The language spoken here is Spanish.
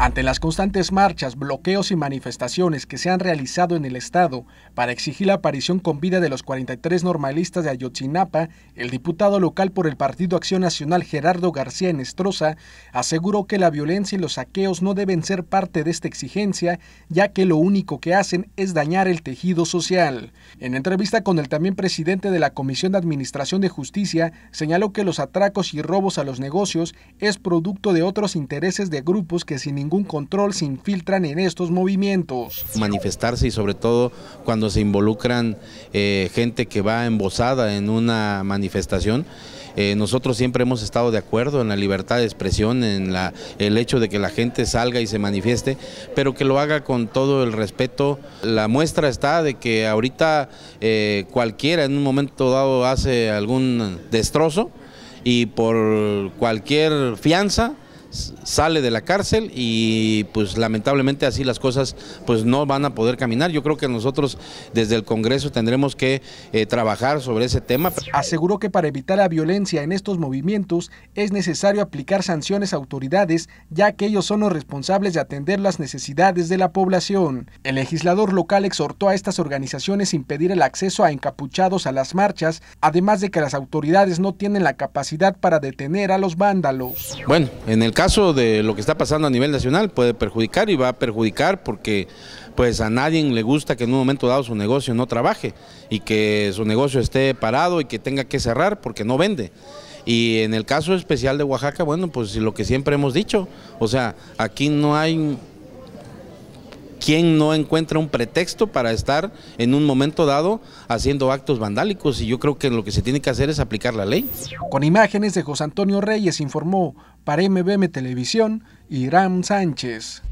Ante las constantes marchas, bloqueos y manifestaciones que se han realizado en el Estado para exigir la aparición con vida de los 43 normalistas de Ayotzinapa, el diputado local por el Partido Acción Nacional Gerardo García Nestroza aseguró que la violencia y los saqueos no deben ser parte de esta exigencia, ya que lo único que hacen es dañar el tejido social. En entrevista con el también presidente de la Comisión de Administración de Justicia, señaló que los atracos y robos a los negocios es producto de otros intereses de grupos que sin ningún control se infiltran en estos movimientos. Manifestarse y sobre todo cuando se involucran eh, gente que va embosada en una manifestación. Eh, nosotros siempre hemos estado de acuerdo en la libertad de expresión, en la, el hecho de que la gente salga y se manifieste, pero que lo haga con todo el respeto. La muestra está de que ahorita eh, cualquiera en un momento dado hace algún destrozo y por cualquier fianza sale de la cárcel y pues lamentablemente así las cosas pues no van a poder caminar. Yo creo que nosotros desde el Congreso tendremos que eh, trabajar sobre ese tema. Aseguró que para evitar la violencia en estos movimientos es necesario aplicar sanciones a autoridades ya que ellos son los responsables de atender las necesidades de la población. El legislador local exhortó a estas organizaciones a impedir el acceso a encapuchados a las marchas, además de que las autoridades no tienen la capacidad para detener a los vándalos. Bueno, en el caso de lo que está pasando a nivel nacional puede perjudicar y va a perjudicar porque pues a nadie le gusta que en un momento dado su negocio no trabaje y que su negocio esté parado y que tenga que cerrar porque no vende. Y en el caso especial de Oaxaca, bueno, pues lo que siempre hemos dicho, o sea, aquí no hay ¿Quién no encuentra un pretexto para estar en un momento dado haciendo actos vandálicos? Y yo creo que lo que se tiene que hacer es aplicar la ley. Con imágenes de José Antonio Reyes informó para MBM Televisión Irán Sánchez.